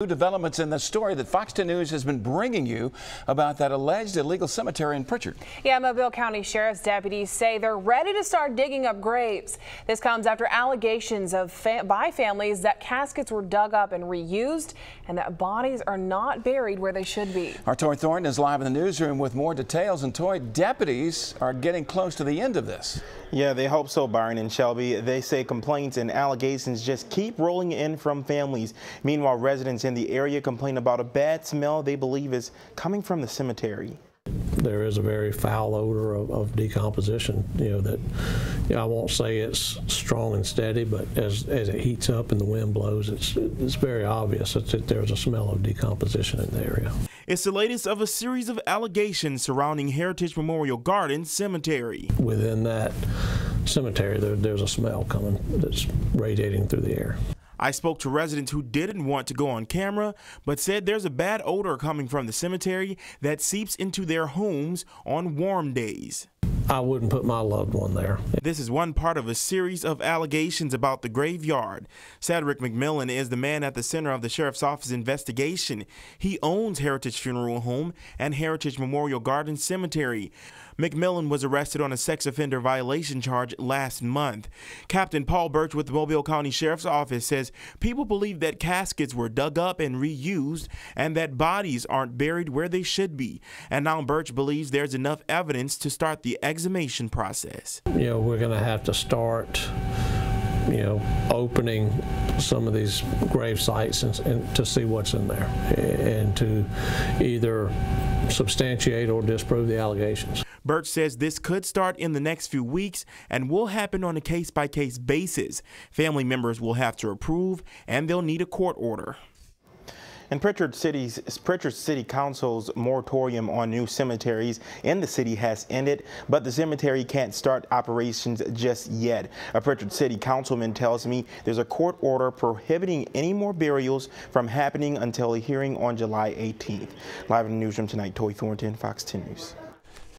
New developments in the story that Fox 10 News has been bringing you about that alleged illegal cemetery in Prichard. Yeah, Mobile County Sheriff's deputies say they're ready to start digging up graves. This comes after allegations of fa by families that caskets were dug up and reused and that bodies are not buried where they should be. Our Toy Thornton is live in the newsroom with more details. And Toy, deputies are getting close to the end of this. Yeah, they hope so, Byron and Shelby. They say complaints and allegations just keep rolling in from families. Meanwhile, residents in the area complain about a bad smell they believe is coming from the cemetery there is a very foul odor of, of decomposition. You know that you know, I won't say it's strong and steady, but as as it heats up and the wind blows, it's it's very obvious that, that there's a smell of decomposition in the area. It's the latest of a series of allegations surrounding Heritage Memorial Garden Cemetery. Within that cemetery, there, there's a smell coming that's radiating through the air. I spoke to residents who didn't want to go on camera, but said there's a bad odor coming from the cemetery that seeps into their homes on warm days. I wouldn't put my loved one there. This is one part of a series of allegations about the graveyard. Cedric McMillan is the man at the center of the sheriff's office investigation. He owns Heritage Funeral Home and Heritage Memorial Garden Cemetery. McMillan was arrested on a sex offender violation charge last month. Captain Paul Burch with the Mobile County Sheriff's Office says people believe that caskets were dug up and reused and that bodies aren't buried where they should be. And now Burch believes there's enough evidence to start the exhumation process. You know, we're going to have to start you know, opening some of these grave sites and, and, to see what's in there and to either substantiate or disprove the allegations. Burch says this could start in the next few weeks and will happen on a case by case basis. Family members will have to approve and they'll need a court order. And Prichard, City's Prichard City Council's moratorium on new cemeteries in the city has ended, but the cemetery can't start operations just yet. A Prichard City councilman tells me there's a court order prohibiting any more burials from happening until a hearing on July 18th. Live in the newsroom tonight, Toy Thornton, Fox 10 News.